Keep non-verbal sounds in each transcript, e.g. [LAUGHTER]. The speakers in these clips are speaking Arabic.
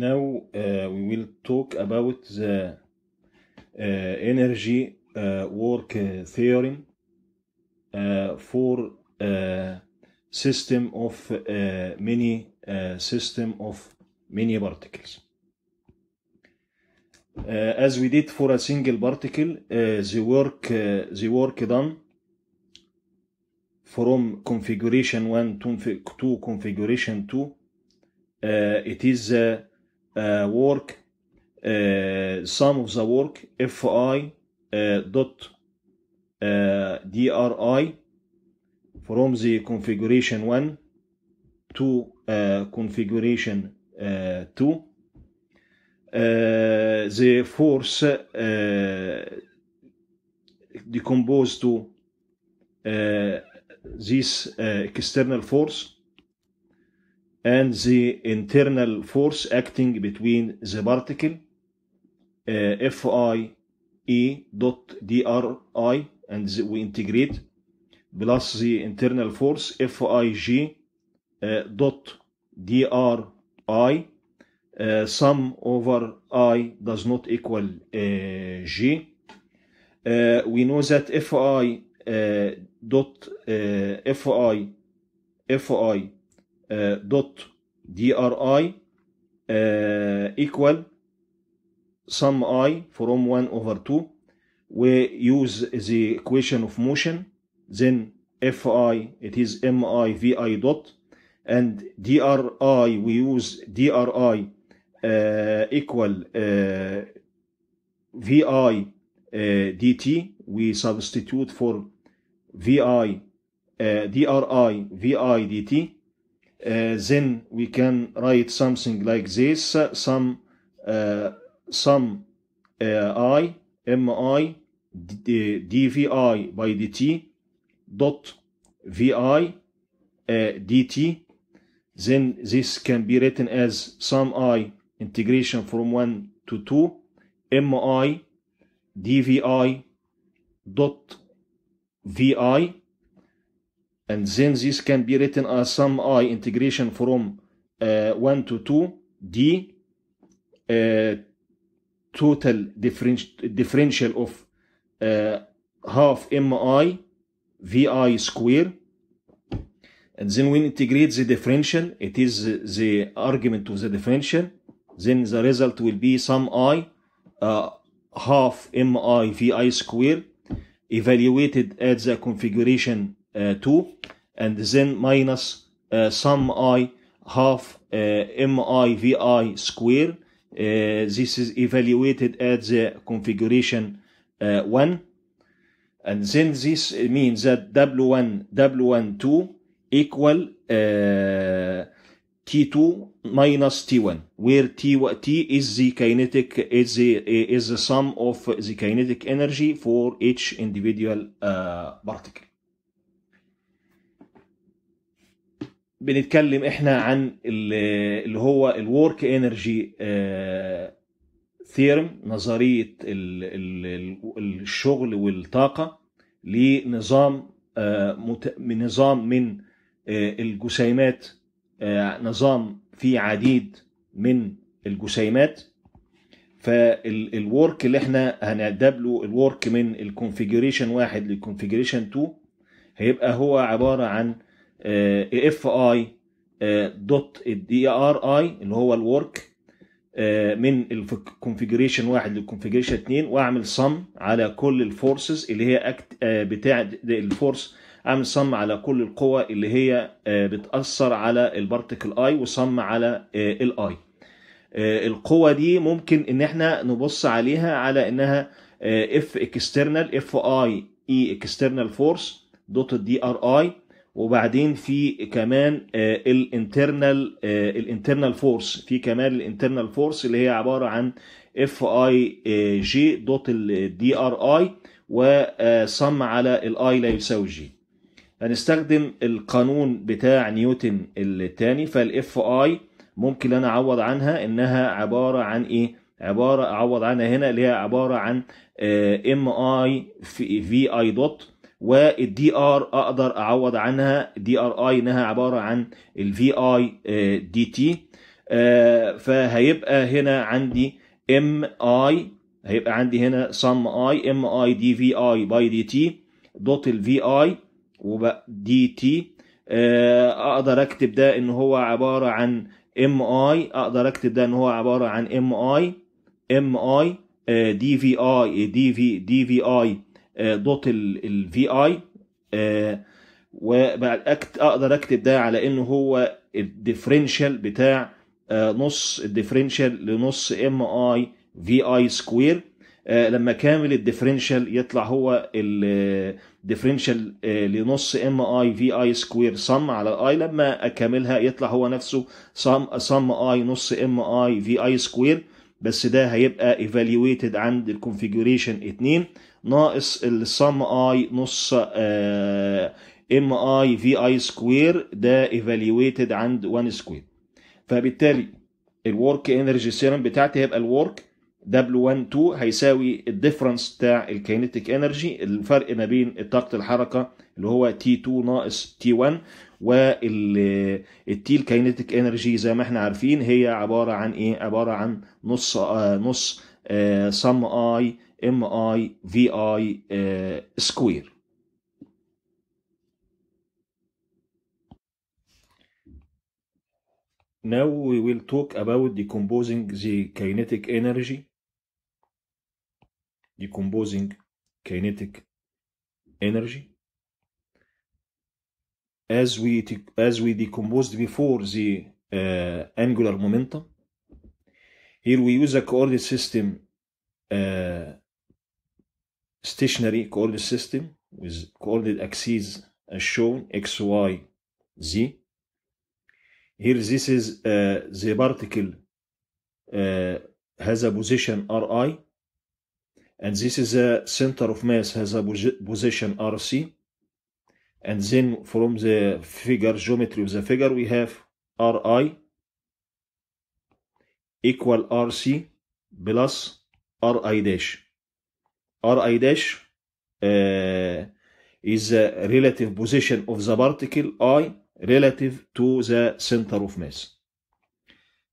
Now uh, we will talk about the uh, energy uh, work uh, theorem uh, for uh, system of many system of many particles. As we did for a single particle, the work the work done from configuration 1 to, configuration 2 uh, it is work uh, sum of the work fi uh, dot uh, dri from the configuration 1 to uh, configuration uh, 2 uh, the force uh, decomposed to uh, this uh, external force and the internal force acting between the particle uh, Fi E dot dri and the- we integrate plus the internal force Fig uh, dot dri uh, sum over i does not equal uh, g. Uh, we know that fi uh, dot uh, fi fi dot dri uh, equal sum i from 1 over 2 we use the equation of motion then fi it is mi vi dot and dri we use dri uh, equal uh, vi uh, dt we substitute for vi dri vi dt then we can write something like this uh, some uh, some uh, i mi dvi by dt dot vi uh, dt then this can be written as sum i integration from 1 to 2 mi dvi dot vi and then this can be written as sum i integration from uh, 1 to 2 d uh, total differenti- differential of uh, half mi vi square. And then we integrate the differential. It is the argument of the differential. Then the result will be sum i uh, half mi vi square evaluated at the configuration 2 and then minus uh, sum i half uh, mi vi square. Uh, this is evaluated at the configuration uh, 1 and then this means that w1 w12 equal uh, t2 minus t1 where t, t is the kinetic is the is the sum of the kinetic energy for each individual uh, particle بنتكلم إحنا عن ال- اللي هو الورك انرجي theorem نظرية ال- ال- ال- الشغل والطاقة لنظام آه، نظام من آه، الجسيمات آه، نظام فيه عديد من الجسيمات. فال work اللي إحنا هنعدب له ال work من ال configuration واحد لل configuration 2 هيبقى هو عبارة عن F i dot dr i اللي هو ال work من ال configuration واحد لل configuration 2 وأعمل sum على كل ال forces اللي هي act آه، بتاع ال force أعمل sum على كل القوى اللي هي آه، بتأثر على ال particle i و sum على ال i القوة دي ممكن إن إحنا نبص عليها على إنها F external F i i external force dot dr i وبعدين في كمان ال internal ال internal force في كمان ال internal force اللي هي عبارة عن F ij dot ال dr i و sum على ال i لا يساوي j هنستخدم القانون بتاع نيوتن الثاني فال F i ممكن أنا أعوض عنها إنها عبارة عن إيه؟ عبارة أعوض عنها هنا اللي هي عبارة عن m i v i dot وال d r أقدر أعوض عنها. d r i إنها عبارة عن ال v i d t آه، فهيبقى هنا عندي m i هيبقى عندي هنا sum i m i d v i by d t dot ال v i وبقى d t. أقدر أكتب ده إن هو عبارة عن m i أقدر أكتب ده إن هو عبارة عن m i m i d v i d v d v i. dot ال v i وبعد أكت أقدر أكتب ده على إنه هو ال differential بتاع آه، نص ال differential لنص m i v i square لما كامل ال differential يطلع هو ال differential لنص m i v i square sum على i لما اكملها يطلع هو نفسه sum sum i نص m i v i square بس ده هيبقى evaluated عند ال configuration 2 ناقص ال sum i نص m i v i square ده evaluated عند 1 square فبالتالي ال work energy theorem بتاعتي هيبقى ال work W12 هيساوي ال difference بتاع ال kinetic energy الفرق ما بين طاقة الحركة اللي هو T2 ناقص T1 وال T ال kinetic energy زي ما إحنا عارفين هي عبارة عن إيه؟ عبارة عن نص آه نص سم ام اي MIVI uh, square. Now we will talk about decomposing the kinetic energy. Decomposing kinetic energy. As we as we decomposed before the uh, angular momentum, here we use a coordinate system uh, stationary coordinate system with coordinate axes as shown x, y, z. Here this is uh, the particle uh, has a position Ri and this is a center of mass has a position Rc and then from the figure geometry of the figure we have Ri equal Rc plus Ri dash Ri dash uh, is the relative position of the particle I relative to the center of mass.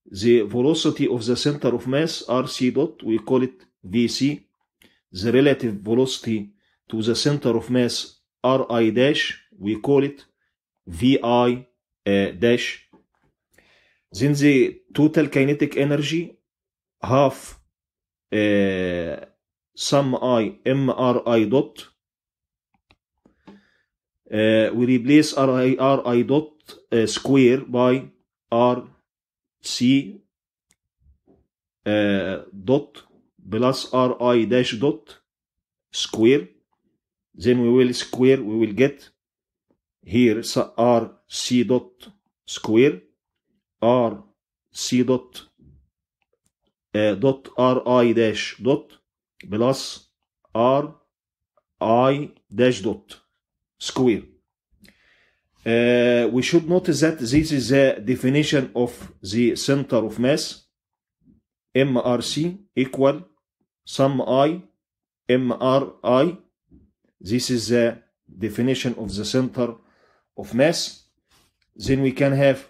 The velocity of the center of mass, RC dot, we call it VC. The relative velocity to the center of mass, RI dash, we call it VI uh, dash. Then the total kinetic energy, half uh, sum I MRI dot, uh, we replace Ri, Ri dot uh, square by Rc uh, dot plus Ri dash dot square. Then we will square, we will get here so Rc dot square, Rc dot uh, dot Ri dash dot plus Ri dash dot square. Uh, we should notice that this is the definition of the center of mass MRC equal sum I MRI. This is the definition of the center of mass. Then we can have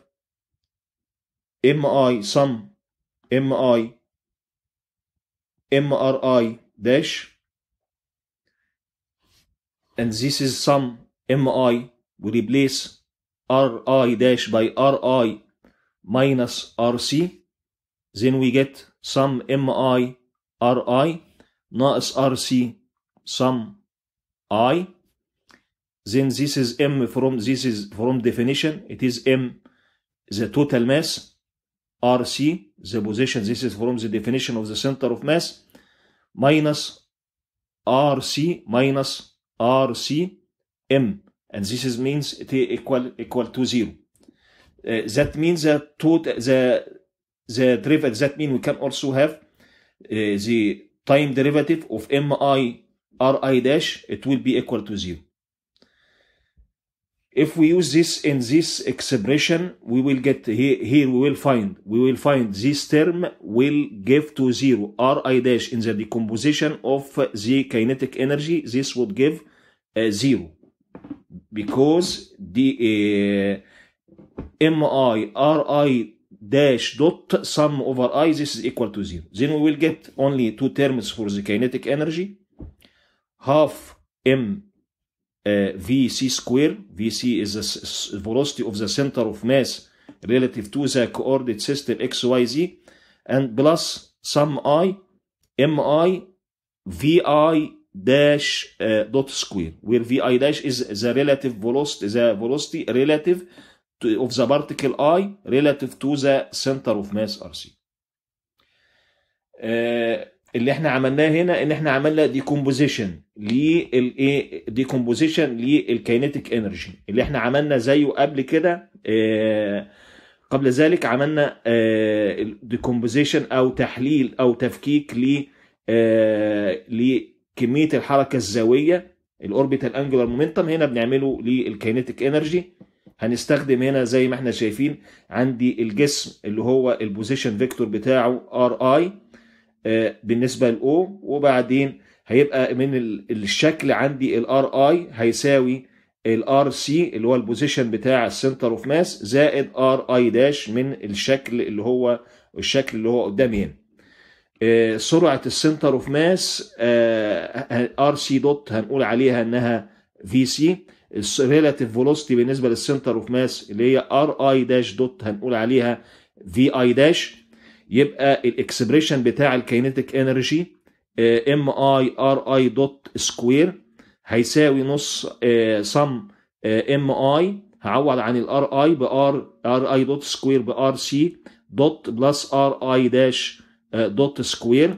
MI sum MI MRI dash and this is some mi we replace ri dash by ri minus rc then we get some mi ri ناقص rc some i then this is m from this is from definition it is m the total mass rc the position this is from the definition of the center of mass minus rc minus rc m. And this is means it equal equal to zero. Uh, that means that total the the derivative that means we can also have uh, the time derivative of mi ri dash it will be equal to zero if we use this in this expression we will get here, here we will find we will find this term will give to zero ri dash in the decomposition of the kinetic energy this would give uh, zero. Because the uh, mi ri dash dot sum over I this is equal to zero. Then we will get only two terms for the kinetic energy. Half m uh, vc square vc is the velocity of the center of mass relative to the coordinate system xyz and plus sum i mi vi dash uh, dot square where vi dash is the relative velocity the velocity relative to, of the particle i relative to the center of mass rc آه، اللي إحنا عملناه هنا ان إحنا عملنا decomposition للإيه decomposition لل kinetic energy اللي إحنا عملنا زيه قبل كده آه، قبل ذلك عملنا decomposition أو تحليل أو تفكيك ل آه، لكمية الحركة الزاويه ال orbital angular momentum هنا بنعمله لل kinetic energy هنستخدم هنا زي ما إحنا شايفين عندي الجسم اللي هو ال position vector بتاعه r i بالنسبة ل O وبعدين هيبقى من ال- الشكل عندي ال r i هيساوي ال r c اللي هو ال position بتاع ال center of mass زائد r i dash من الشكل اللي هو الشكل اللي هو قدامي هنا. آه، سرعة ال center of mass r c dot هنقول عليها إنها v c ال relative velocity بالنسبة لل center of mass اللي هي r i dash dot هنقول عليها v i dash يبقى ال expression بتاع ال kinetic energy m i r i dot square هيساوي نص سم ام اي هعوض عن ال r i bar r i dot square ب r c dot plus r i dash dot square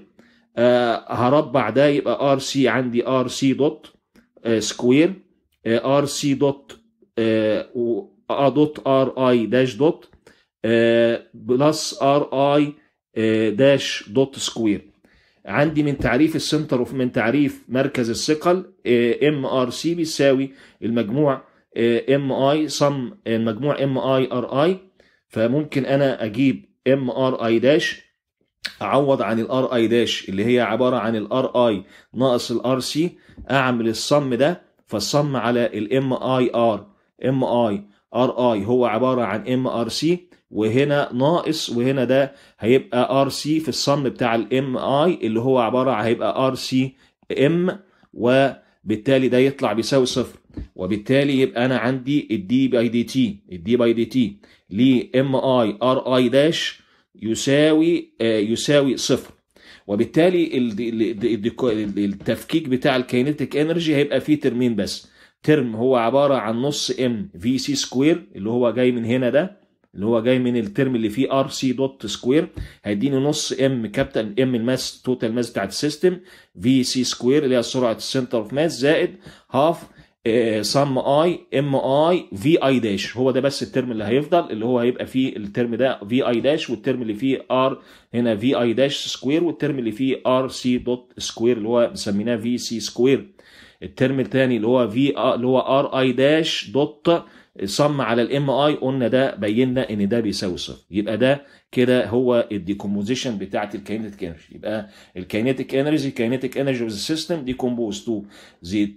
هربع ده يبقى r c عندي r c dot square r c dot dot r i dash dot plus r i dash dot square. عندي من تعريف ال center of من تعريف مركز الثقل m r c بيساوي المجموع m i sum المجموع m i r i فممكن أنا أجيب m r i dash أعوض عن ال r i dash اللي هي عبارة عن ال r i ناقص ال r c أعمل ال sum ده. فال sum على ال m i r m i r i هو عبارة عن m r c وهنا ناقص وهنا ده هيبقى r c في ال sum بتاع ال m i اللي هو عبارة هيبقى r c m وبالتالي ده يطلع بيساوي صفر. وبالتالي يبقى أنا عندي ال d by d t ال d by d t ل m i r i dash يساوي آه، يساوي صفر. وبالتالي ال- ال- ال- التفكيك بتاع ال kinetic energy هيبقى فيه termين بس. term هو عبارة عن نص m v c square اللي هو جاي من هنا ده. اللي هو جاي من ال term اللي فيه r c dot square هيديني نص m capital M ال mass total mass بتاعت ال system v c square اللي هي سرعه ال center of mass زائد half sum i m i v i dash هو ده بس ال term اللي هيفضل اللي هو هيبقى فيه ال term ده v i dash وال term اللي فيه r هنا v i dash square وال term اللي فيه r c dot square اللي هو مسميناه v c square ال term الثاني اللي هو في اللي هو r i dash dot sum على ال m i قلنا ده بينا إن ده بيساوي صفر يبقى ده كده هو ال decomposition بتاعت ال kinetic energy يبقى ال kinetic energy kinetic energy of the system decompose to the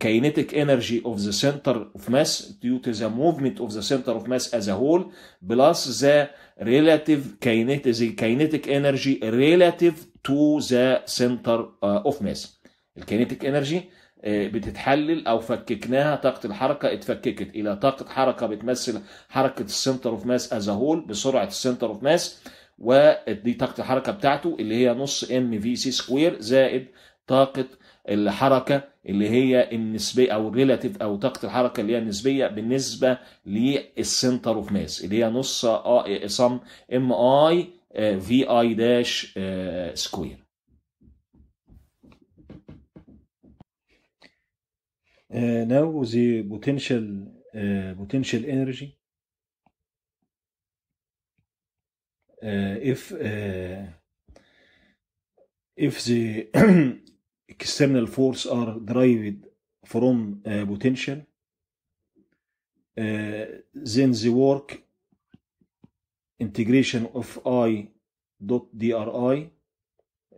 the center of mass due to the movement of the center of mass as a whole plus the relative kinetic, the kinetic energy relative to the center uh, of mass. ال kinetic energy بتتحلل أو فككناها طاقة الحركة. اتفككت إلى طاقة حركة بتمثل حركة ال center of mass as whole بسرعة ال center of mass ودي طاقة الحركة بتاعته اللي هي نص m v c square زائد طاقة الحركة اللي هي النسبية أو ال relative أو طاقة الحركة اللي هي النسبية بالنسبة للسنتر اوف ماس اللي هي نص ام اي في اي داش سكوير Now the potential uh, potential energy. if if the [CLEARS THROAT] external force are derived from potential then the work integration of I dot DRI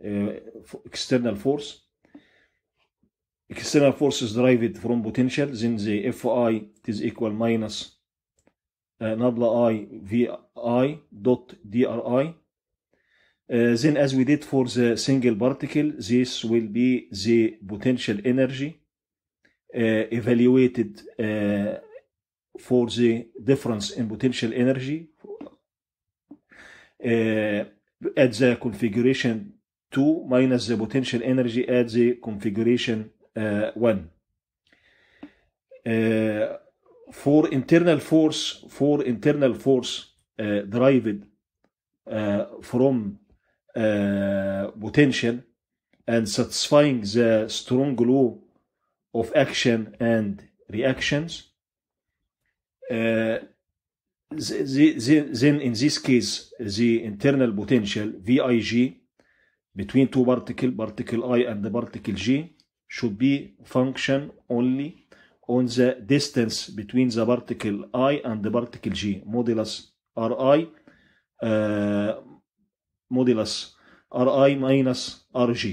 uh, external force external forces derived from potential. Then the Fi is equal minus uh, nabla i vi dot dri Uh, then as we did for the single particle this will be the potential energy uh, evaluated uh, for the difference in potential energy uh, at the configuration 2 minus the potential energy at the configuration uh, 1 uh, for internal force for internal force uh, derived uh, from uh, potential and satisfying the strong law of action and reactions uh, the, the, then in this case the internal potential VIG between two particle particle I and the particle G should be function only on the distance between the particle I and the particle G modulus Ri uh, modulus Ri minus Rg.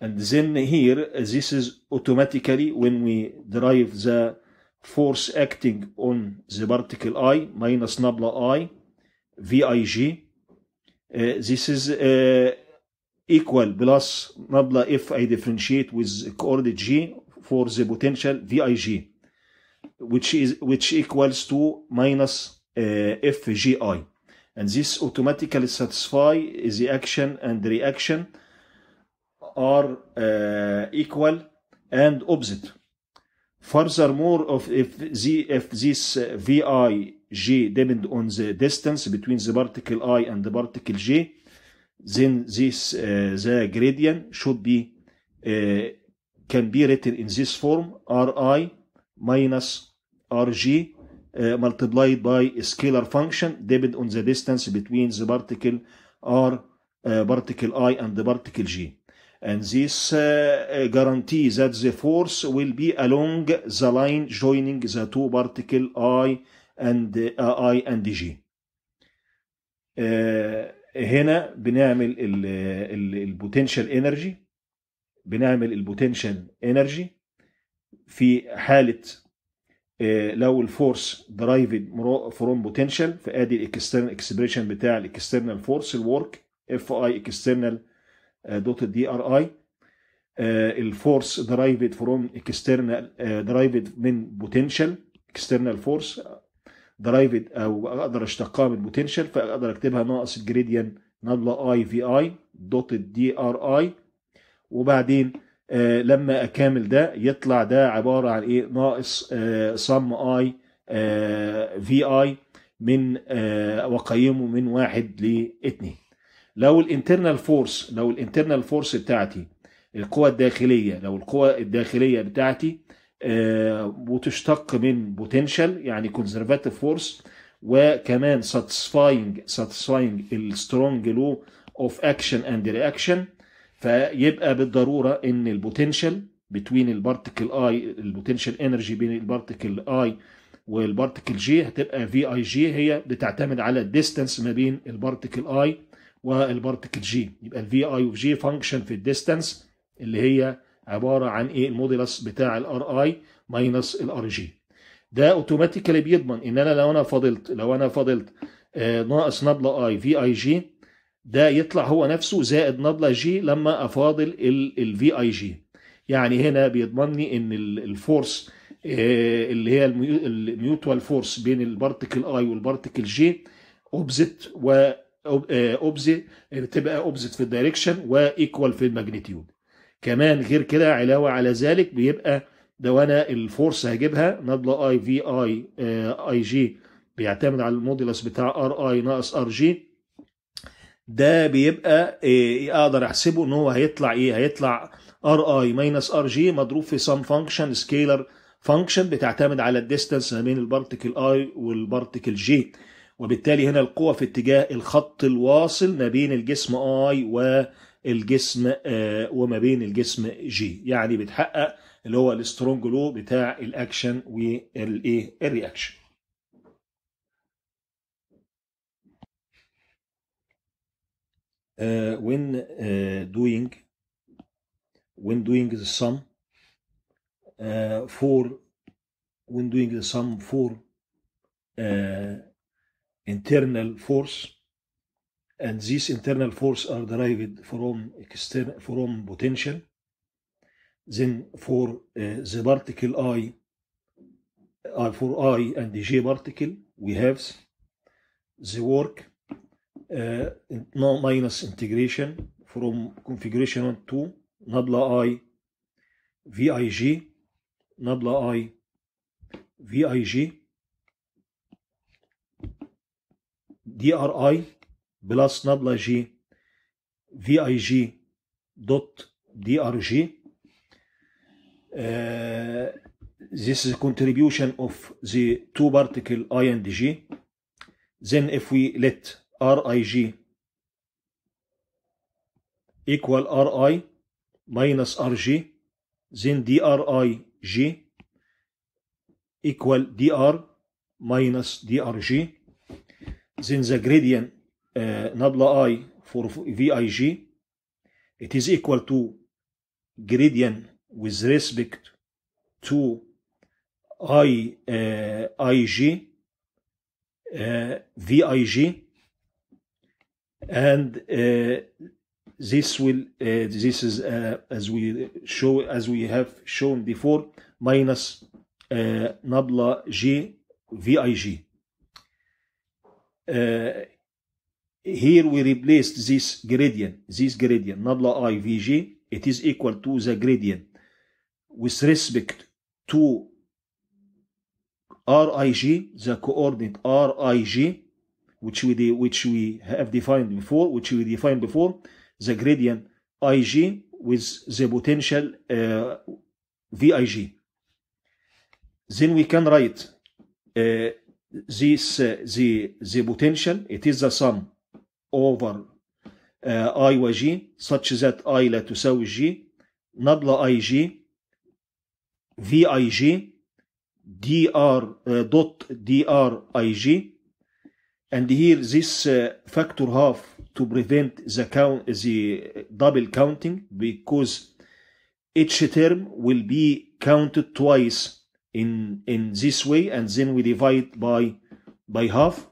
And then here this is automatically when we derive the force acting on the particle I minus nabla I VIG. Uh, this is uh, equal plus nabla if I differentiate with coordinate G for the potential VIG which is which equals to minus uh, FGI and this automatically satisfy the action and the reaction are uh, equal and opposite. Furthermore of if the if this uh, VIG depend on the distance between the particle I and the particle J then this uh, the gradient should be uh, can be written in this form Ri minus Rg uh, multiplied by a scalar function depend on the distance between the particle R uh, particle I and the particle G and this uh, guarantees that the force will be along the line joining the two particle I and uh, I and G. هنا بنعمل ال potential energy بنعمل ال potential energy في حالة لو ال force derived from potential فأدي ال external expression بتاع ال external force ال work F i external dot dr i ال force derived from external derived من potential external force derived أو أقدر اشتقها من potential فأقدر أكتبها ناقص ال gradient nabla i V i dot dr i وبعدين آه لما أكامل ده يطلع ده عبارة عن إيه؟ ناقص آه sum i آه V i من آه واقيمه من واحد لاثنين لو ال internal force لو ال internal force بتاعتي القوى الداخلية لو القوى الداخلية بتاعتي وتشتق من potential يعني conservative force وكمان satisfying satisfying ال strong law of action and reaction فيبقى بالضرورة إن البوتنشال بتوين البارتكل اي البوتنشال انرجي بين البارتكل اي والبارتكل جي هتبقى V i j هي بتعتمد على ال distance ما بين ال particle i وال particle j يبقى ال V i of j function في ال distance اللي هي عبارة عن إيه؟ ال modulus بتاع ال r i minus ال r j ده automatically بيضمن ان أنا لو أنا فاضلت لو أنا فاضلت آه ناقص nabla i V i j ده يطلع هو نفسه زائد nabla j لما أفاضل ال V i j يعني هنا بيضمن لي ان ال force آه اللي هي ال mutual force بين ال particle i وال particle j opposite و opposite بتبقى opposite في ال direction و equal في ال magnitude كمان غير كده علاوة على ذلك بيبقى لو أنا ال force هجيبها nabla i V i i j بيعتمد على ال modulus بتاع r i ناقص r j. ده بيبقى إيه أقدر أحسبه إن هو هيطلع إيه؟ هيطلع r i minus r j مضروب في some function scalar function بتعتمد على ال distance ما بين ال particle i وال particle j. وبالتالي هنا القوة في اتجاه الخط الواصل ما بين الجسم i والجسم آه وما بين الجسم j يعني بتحقق اللي هو ال strong law بتاع ال action وال إيه؟ ال reaction uh, when uh, doing when doing the sum for when doing the sum for internal force. And these internal force are derived from external from potential then for uh, the particle i uh, for i and the j particle we have the work uh, no minus integration from configuration 1 to nabla i vig nabla i vig DRI plus nabla G VIG dot DRG. Uh, this is a contribution of the two particle I and G. Then if we let RIG equal RI minus RG, then DRIG equal DR minus DRG then the gradient uh, nabla i for VIG it is equal to gradient with respect to I uh, IG uh, VIG and uh, this will uh, this is uh, as we show as we have shown before minus uh, nabla G VIG uh, here we replaced this gradient, this gradient, nabla i vg, it is equal to the gradient with respect to rig, the coordinate rig, which we, which we have defined before, which we defined before, the gradient ig with the potential uh, vig. Then we can write uh, this uh, the the potential it is the sum over uh, i و g such that i لا تساوي g نبلة اي جي في اي جي دي ار دوت دي ار اي جي and here this uh, factor half to prevent the count the double counting because each term will be counted twice in in this way and then we divide by by half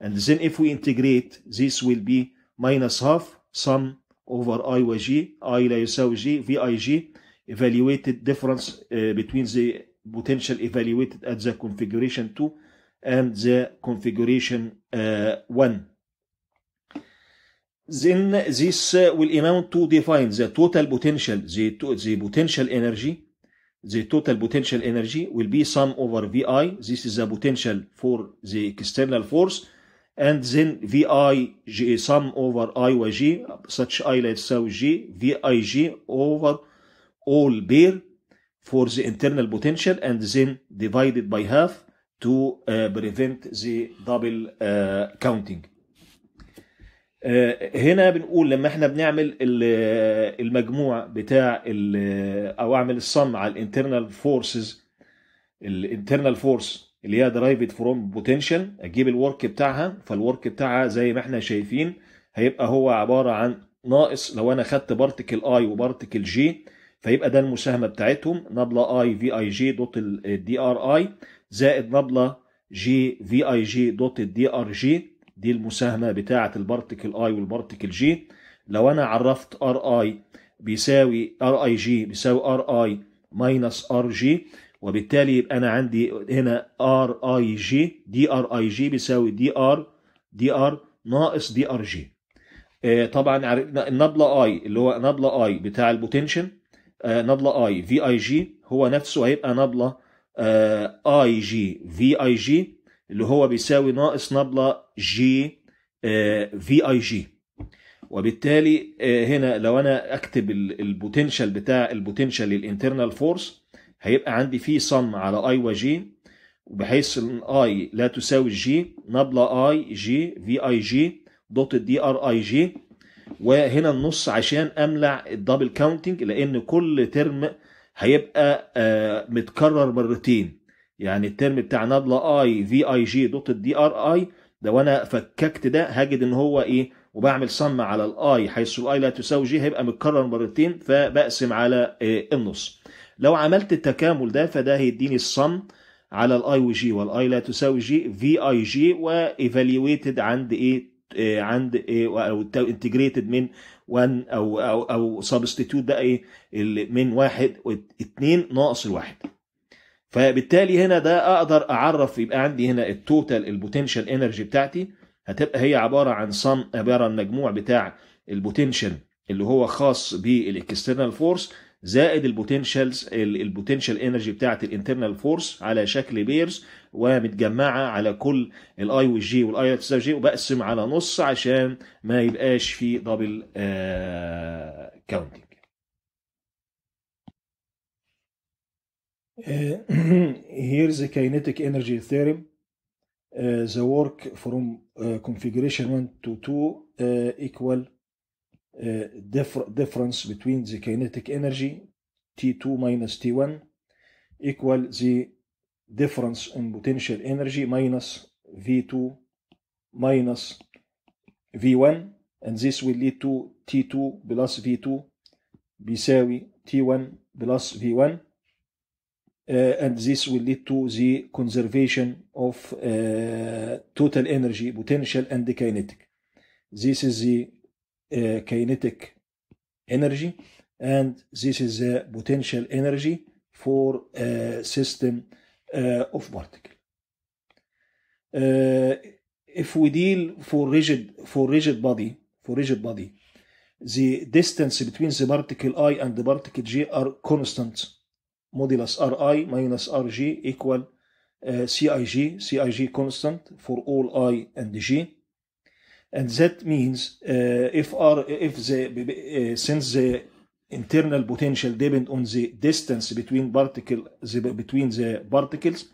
and then if we integrate this will be minus half sum over i و g i لا يساوي g v i g evaluated difference uh, between the potential evaluated at the configuration 2 and the configuration uh, 1 then this uh, will amount to define the total potential the, the potential energy the total potential energy will be sum over Vi. This is the potential for the external force. And then Vi G, sum over I و G, such I لا تساوي G, Vig over all pair for the internal potential and then divided by half to uh, prevent the double uh, counting. هنا بنقول لما إحنا بنعمل المجموع بتاع أو اعمل ال sum على ال internal forces ال internal force اللي هي derived from potential أجيب ال work بتاعها فال work بتاعها زي ما إحنا شايفين هيبقى هو عبارة عن ناقص لو أنا خدت particle i و particle j فيبقى ده المساهمة بتاعتهم. nabla i V i j dot ال dr i زائد nabla j V i j dot ال dr j دي المساهمة بتاعة ال particle i وال particle j لو أنا عرفت r i بيساوي r i j بيساوي r i minus r j وبالتالي يبقى أنا عندي هنا r i j dr i j بيساوي dr dr ناقص dr j آه طبعا ال nabla i اللي هو nabla i بتاع ال potential آه nabla i V i j هو نفسه هيبقى nabla آه i j V i j اللي هو بيساوي ناقص nabla j V i j وبالتالي هنا لو أنا أكتب ال potential بتاع ال potential لل internal force هيبقى عندي فيه sum على i و j بحيث ان i لا تساوي j nabla i j V i j dot dr i j وهنا النص عشان أمنع ال double counting لأن كل term هيبقى متكرر مرتين. يعني ال term بتاع nabla i V i j dot ال dr i لو أنا فككت ده هاجد إن هو إيه وبعمل sum على ال i حيث ال i لا تساوي j هيبقى متكرر مرتين فبقسم على إيه النص. لو عملت التكامل ده فده هيديني الصم على الاي وجي والاي لا تساوي جي في اي جي وايفالويتد عند إيه عند إيه أو integrated من 1 أو أو أو substitute بقى إيه؟ من واحد اتنين ناقص الواحد. فبالتالي هنا ده أقدر أعرف يبقى عندي هنا ال total ال potential energy بتاعتي. هتبقى هي عبارة عن sum عبارة عن مجموع بتاع ال potential اللي هو خاص بالاكسترنال فورس زائد البوتنشالز البوتنشال انرجي بتاعت الانترنال فورس على شكل pairs ومتجمعة على كل ال i وال j وال i تساوي j وبقسم على نص عشان ما يبقاش في double counting [CLEARS THROAT] here's the kinetic energy theorem. uh, the work from configuration 1 to 2 uh, equal differ- difference between the kinetic energy T2 minus T1 equal the difference in potential energy minus V2 minus V1 and this will lead to T2 plus V2 بيساوي T1 plus V1 uh, and this will lead to the conservation of uh, total energy, potential, and the kinetic. This is the uh, kinetic energy, and this is the potential energy for a system uh, of particle. Uh, if we deal for rigid for rigid body for rigid body, the distance between the particle i and the particle j are constant modulus Ri minus Rg equal uh, Cig, Cig constant for all I and G. And that means uh, if R, if the, uh, since the internal potential depend on the distance between particle, the, between the particles,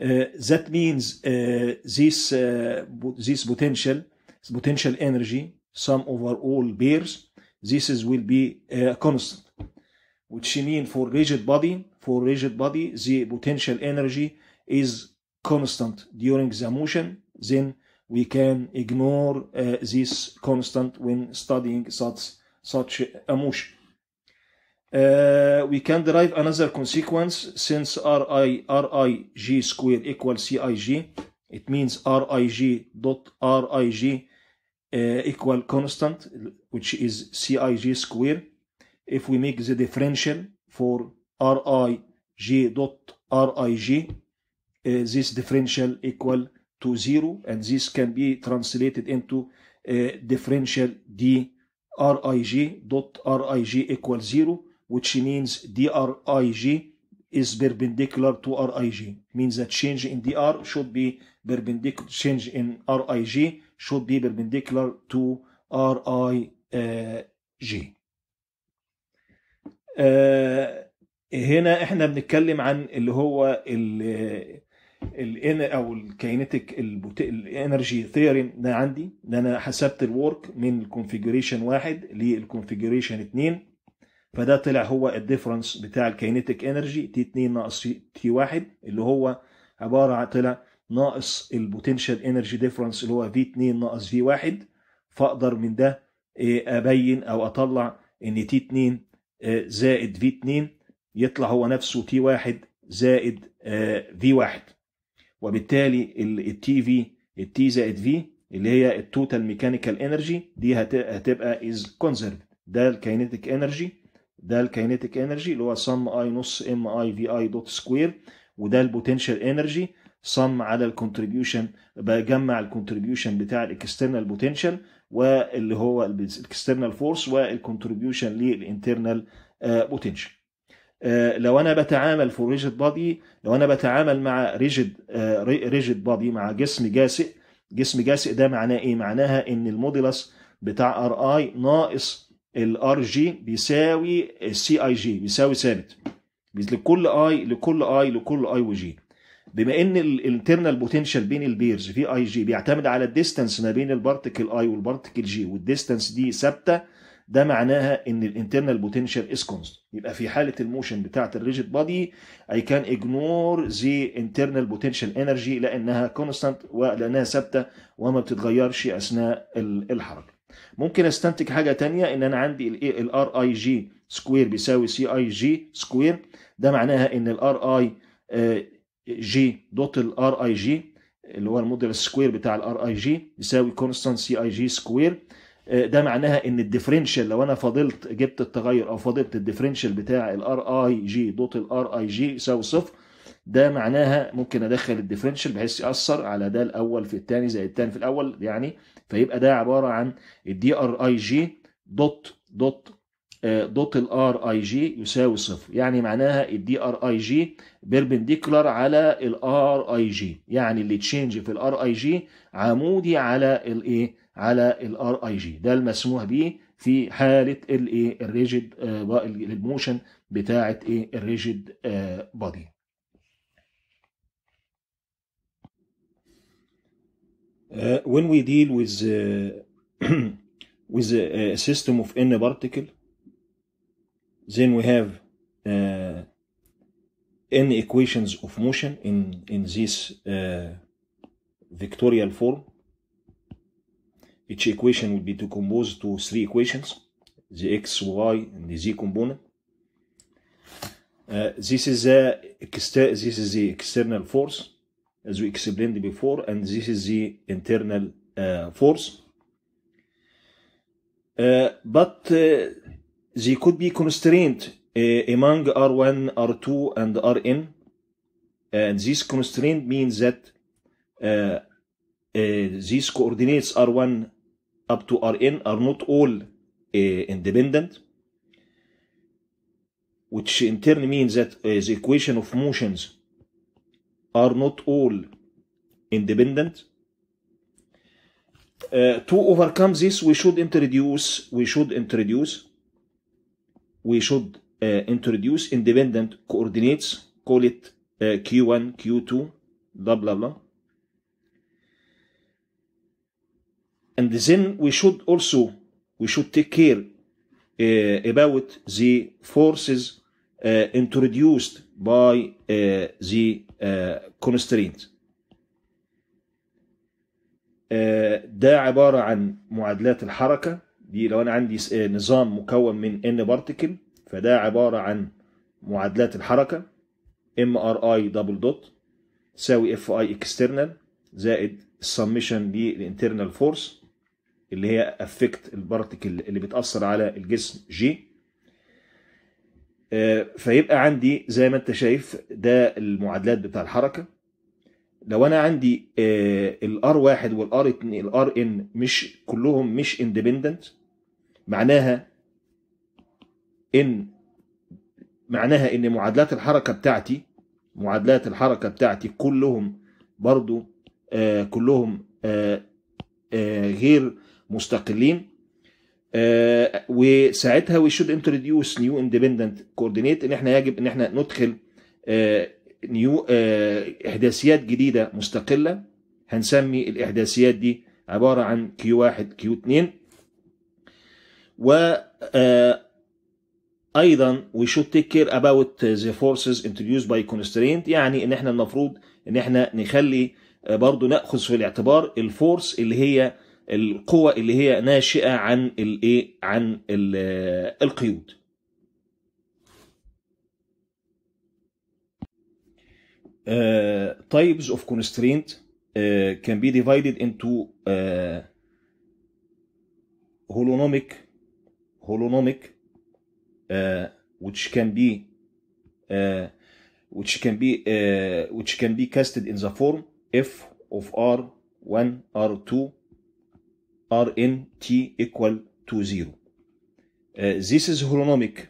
uh, that means uh, this, uh, this potential, potential energy, sum over all pairs, this is will be uh, constant which mean for rigid body for rigid body the potential energy is constant during the motion then we can ignore uh, this constant when studying such such a motion uh, we can derive another consequence since ri rig square equals cig it means rig dot rig uh, equal constant which is cig square if we make the differential for Rij dot Rij, uh, this differential equal to zero, and this can be translated into uh, differential d Rij dot Rij equal zero, which means drij is perpendicular to Rij. Means that change in dr should be perpendicular. Change in Rij should be perpendicular to Rij. آه، هنا إحنا بنتكلم عن اللي هو ال ال أو ال kinetic ال energy theory ده عندي ده أنا حسبت ال work من ال configuration واحد لل configuration اتنين. فده طلع هو ال difference بتاع ال kinetic energy T 2 ناقص T 1 اللي هو عبارة عن طلع ناقص ال potential energy difference اللي هو V 2 ناقص V 1 فأقدر من ده إيه، أبين أو أطلع إن T 2 زائد V 2 يطلع هو نفسه T 1 زائد V 1 وبالتالي ال T V ال T زائد V اللي هي ال total mechanical energy دي هت- هتبقى is conserved ده ال kinetic energy ده ال kinetic energy اللي هو sum i نص m i v i dot square وده ال potential energy sum على ال contribution بجمع ال contribution بتاع ال external potential واللي هو ال external force وال contribution لل internal potential لو أنا بتعامل في rigid body لو أنا بتعامل مع rigid rigid body مع جسم جاسئ جسم جاسئ ده معناه إيه؟ معناها إن ال modulus بتاع r i ناقص ال r j بيساوي ال c i j بيساوي ثابت. لكل اي لكل اي لكل اي وجي بما إن الانترنال بوتنشال بين البيرز في اي جي بيعتمد على الديستانس ما بين البارتكل اي والبارتكل جي والديستانس دي ثابتة ده معناها إن ال internal potential is const يبقى في حالة ال motion بتاعة ال rigid body I can ignore the internal potential energy لأنها constant ولأنها ثابتة وما بتتغيرش أثناء الحركة. ممكن أستنتج حاجة تانية إن أنا عندي ال r i j square بيساوي c i j square ده معناها إن ال r i j dot ال r i j اللي هو ال modulus square بتاع ال r i j يساوي constant c i j square ده معناها إن ال differential لو أنا فضلت جبت التغير أو فضلت ال differential بتاع ال r i j dot ال r i j يساوي صفر ده معناها ممكن أدخل ال differential بحيث يأثر على ده الأول في الثاني زي الثاني في الأول يعني فيبقى ده عبارة عن ال d r i j dot dot dot ال r i j يساوي صفر. يعني معناها ال d r i j perpendicular على ال r i j يعني ال change في ال r i j عمودي على الايه على ال r i j ده المسموح به في حاله الايه ال rigid ال motion بتاعه إيه الريجيد بودي Uh, when we deal with uh, with a, a system of n particle, then we have uh, n equations of motion in in this vectorial form. Each equation will be decomposed to three equations: the x, y, and the z component. this is the this is the external force as we explained before, and this is the internal uh, force. Uh, but uh, they could be constrained among R1, R2, and Rn. And this constraint means that these coordinates R1 up to Rn are not all independent, which in turn means that the equation of motions are not all independent. Uh, to overcome this, we should introduce we should introduce we should uh, introduce independent coordinates. Call it uh, Q1, Q2, blah blah blah. And then we should also we should take care about the forces introduced by the constraint. ده عبارة عن معادلات الحركة. دي لو أنا عندي نظام مكون من n بارتيكل فده عبارة عن معادلات الحركة. m r i double dot تساوي FI external زائد ال summation لل internal force اللي هي effect ال particle اللي بتأثر على الجسم j فيبقى عندي زي ما انت شايف ده المعادلات بتاع الحركة. لو أنا عندي ال r واحد وال r اتنين ال r n مش كلهم مش independent معناها إن معناها إن معادلات الحركة بتاعتي معادلات الحركة بتاعتي كلهم برضو كلهم غير مستقلين. آه وساعتها we should introduce new independent coordinate إن إحنا يجب إن إحنا ندخل آه نيو آه إحداثيات جديدة مستقلة. هنسمي الإحداثيات دي عبارة عن Q1 Q2 و أيضا we should take care about the forces introduced by constraint. يعني إن إحنا المفروض إن إحنا نخلي برضو نأخذ في الاعتبار الفورس اللي هي القوة اللي هي ناشئة عن الايه عن القيود uh, types of constraint uh, can be divided into uh, holonomic holonomic uh, which can be uh, which can be uh, which can be casted in the form f of r1 r2 rn t equal to 0 uh, this is holonomic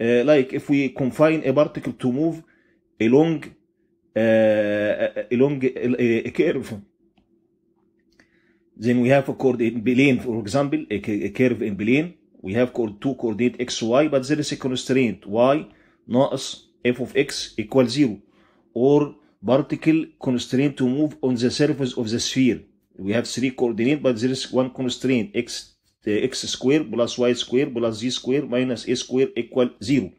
uh, like if we confine a particle to move along uh, along a, a curve then we have a coordinate plane for example a, a curve in plane we have two coordinate x y but there is a constraint y ناقص f of x equal 0 or particle constraint to move on the surface of the sphere we have three coordinate but there is one constraint x x square plus y square plus z square minus a square equal 0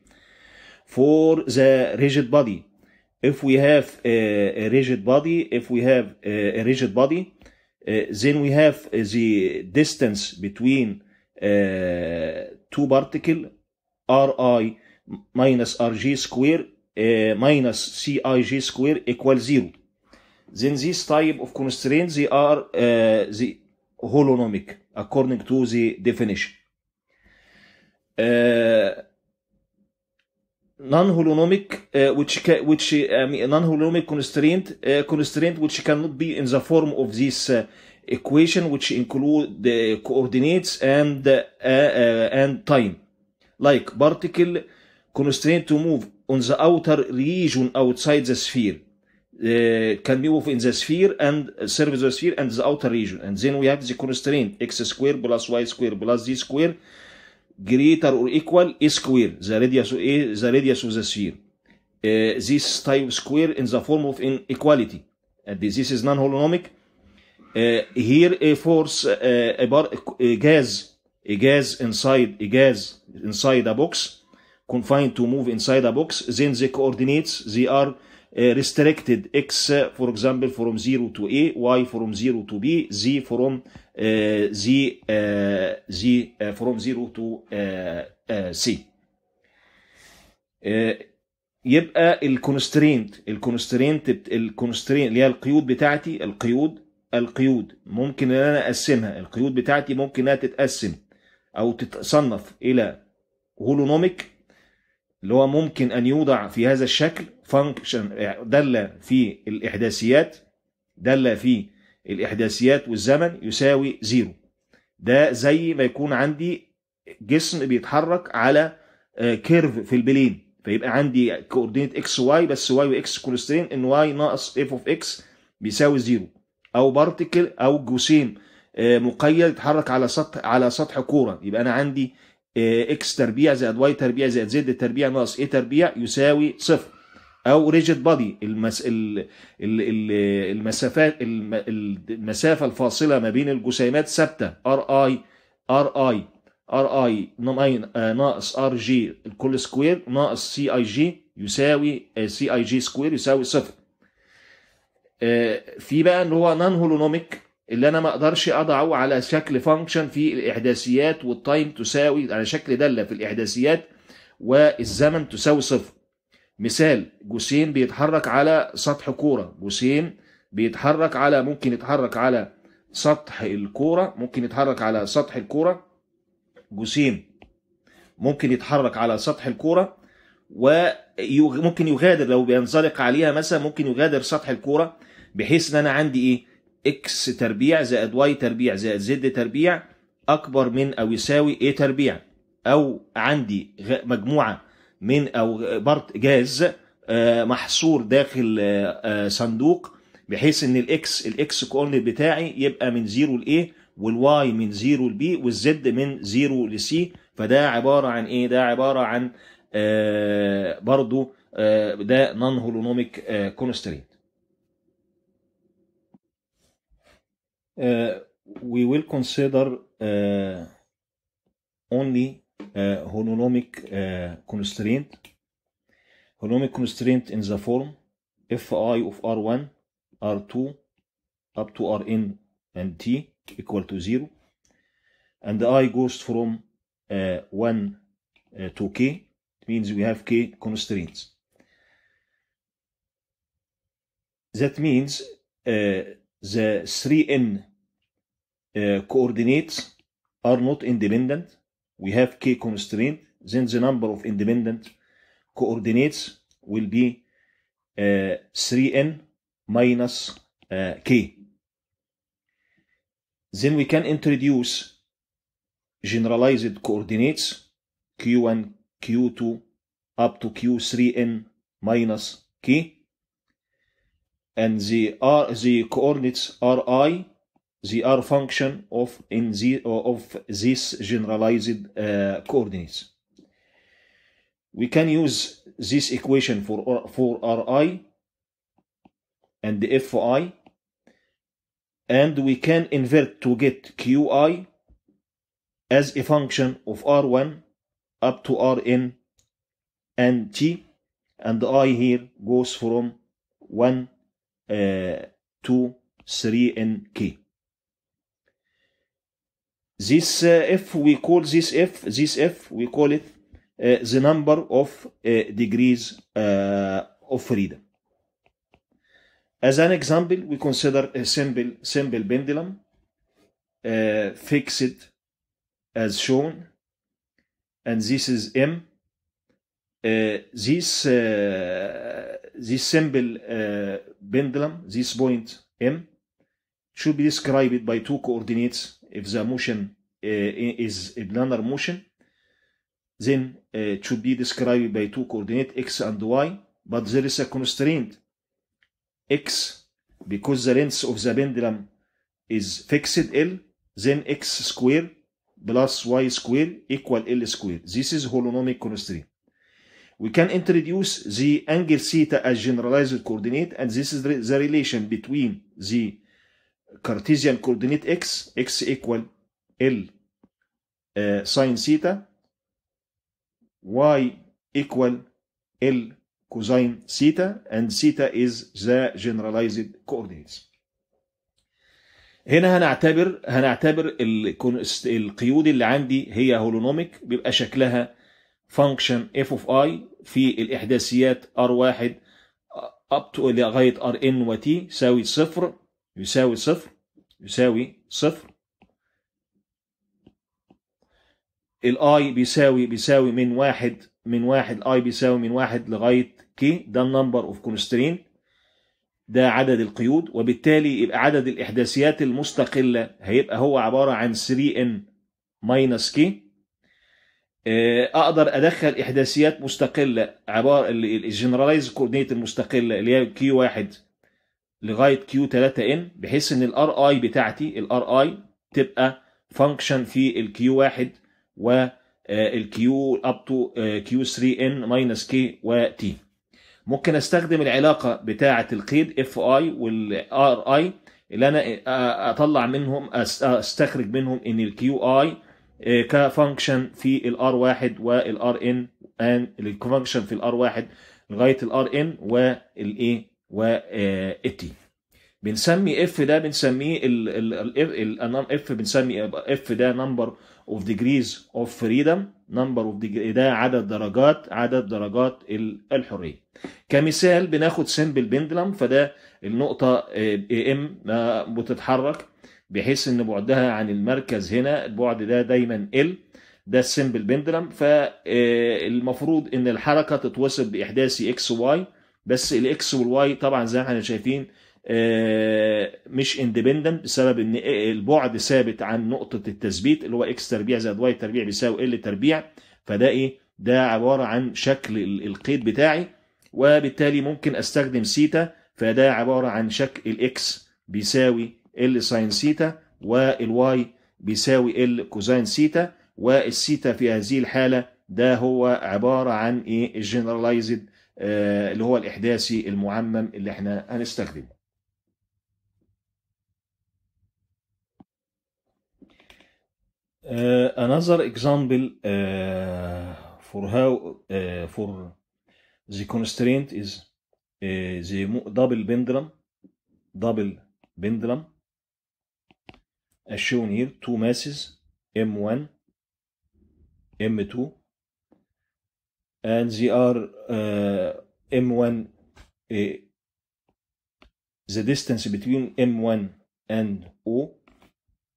for the rigid body if we have a, a rigid body if we have a, a rigid body uh, then we have uh, the distance between uh, two particle ri minus rg square uh, minus cij square equals 0 then this type of constraints they are uh, the holonomic according to the definition. Uh, non-holonomic uh, which ca- which uh, non-holonomic constraint uh, constraint which cannot be in the form of this uh, equation which include the coordinates and and time. Like particle constraint to move on the outer region outside the sphere can move in the sphere and uh, serve the sphere and the outer region. And then we have the constraint x square plus y square plus z square greater or equal a square the radius a the radius of the sphere. Uh, this type square in the form of inequality and this is non-holonomic. Uh, here a force uh, a, bar, a gas a gas inside a gas inside a box confined to move inside a box. Then the coordinates they are uh, restricted x for example from 0 to a y from 0 to b z from uh, z uh, z from 0 to c. يبقى ال constraint ال constraint ال constraint اللي هي القيود بتاعتي القيود القيود ممكن إن أنا أقسمها القيود بتاعتي ممكن إنها تتقسم أو تتصنف إلى holonomic اللي هو ممكن أن يوضع في هذا الشكل function دالة في الإحداثيات دالة في الإحداثيات والزمن يساوي zero. ده زي ما يكون عندي جسم بيتحرك على curve في ال plane فيبقى عندي coordinate x y بس y و x constraint إن y ناقص f of x بيساوي zero. أو particle أو جسيم مقيد يتحرك على سطح على سطح كورة. يبقى أنا عندي إكس تربيع زائد واي تربيع زائد زد تربيع ناقص إيه تربيع يساوي صفر. أو rigid body المس... ال... ال... ال... المسافات الم... المسافة الفاصلة ما بين الجسيمات ثابتة r i r i r i ناقص r j الكل square ناقص c i j يساوي c i j square يساوي صفر. في بقى اللي هو non holonomic اللي أنا ما أقدرش أضعه على شكل function في الإحداثيات وال time تساوي على شكل دالة في الإحداثيات والزمن تساوي صفر. مثال جسيم بيتحرك على سطح كورة. جسيم بيتحرك على ممكن يتحرك على سطح الكورة ممكن يتحرك على سطح الكورة. جسيم ممكن يتحرك على سطح الكورة وممكن يغادر. لو بينزلق عليها مثلا ممكن يغادر سطح الكورة بحيث إن أنا عندي إيه؟ إكس تربيع زائد واي تربيع زائد زد تربيع أكبر من أو يساوي a تربيع أو عندي مجموعة من أو particle gas محصور داخل صندوق بحيث إن ال x ال x coordinate بتاعي يبقى من 0 لايه والواي من 0 لبي والزد من 0 لسي فده عبارة عن إيه؟ ده عبارة عن آه برضو آه ده non holonomic constraint we will consider only uh, holonomic uh, constraint. Holonomic constraint in the form fi of r1 r2 up to rn and t equal to 0 and i goes from uh, 1 uh, to k. It means we have k constraints. That means the 3n uh, coordinates are not independent we have k constraint. Then the number of independent coordinates will be uh, 3n minus uh, k. Then we can introduce generalized coordinates q1 q2 up to q3n minus k. And the r the coordinates ri they are function of in the of this generalized uh, coordinates. We can use this equation for for ri and the fi and we can invert to get qi as a function of r1 up to rn and t and i here goes from 1 uh, to 3 n k this uh, f we call this f this f we call it the number of degrees of freedom. As an example, we consider a simple simple pendulum uh, fixed as shown, and this is M. Uh, this uh, this simple pendulum, this point M, should be described by two coordinates if the motion eh, is a planar motion. Then eh, it should be described by two coordinates x and y, but there is a constraint x because the length of the pendulum is fixed L, then x square plus y square equal L square. This is holonomic constraint. We can introduce the angle theta as generalized coordinate, and this is the relation between the Coordinate x, x equal L uh, sine theta, y equal L cosine theta and theta is the generalized coordinates. هنا هنعتبر هنعتبر القيود اللي عندي هي holonomic بيبقى شكلها function f of i في الإحداثيات r واحد up to لغاية n و t يساوي صفر يساوي صفر يساوي صفر. ال i بيساوي بيساوي من واحد من واحد i بيساوي من واحد لغاية k ده ال number of constraint ده عدد القيود وبالتالي يبقى عدد الإحداثيات المستقلة هيبقى هو عبارة عن 3 n minus k أقدر أدخل إحداثيات مستقلة عبارة ال generalized coordinate المستقلة اللي هي q 1 لغاية q 3 n بحيث إن ال r i بتاعتي ال r i تبقى function في ال q 1 و ال q up to q 3 n minus k و t ممكن أستخدم العلاقة بتاعة القيد f i وال r i اللي أنا أطلع منهم أستخرج منهم إن ال q i ك function في ال r واحد وال r n ان ال function في ال r واحد لغاية ال r n والايه وال t بنسمي f ده بنسميه ال f بنسمي f ده number of degrees of freedom number of ده عدد درجات عدد درجات الحرية. كمثال بناخد simple pendulum فده النقطة m بتتحرك بحيث إن بعدها عن المركز هنا البعد ده دايما l ده ال simple pendulum فالمفروض إن الحركة تتوصل باحداثي إكس واي بس الاكس والواي طبعا زي ما إحنا شايفين مش independent بسبب إن البعد ثابت عن نقطة التثبيت اللي هو x تربيع زائد y تربيع بيساوي l تربيع. فده إيه؟ ده عبارة عن شكل القيد بتاعي وبالتالي ممكن أستخدم سيتا فده عبارة عن شكل ال x بيساوي l sine theta وال y بيساوي l cosine theta وال theta في هذه الحالة ده هو عبارة عن إيه؟ ال generalized آه اللي هو الاحداثي المعمم اللي إحنا هنستخدمه Uh, another example uh, for how uh, for the constraint is the double pendulum double pendulum as shown here two masses m1 m2 and they are m1 the distance between m1 and o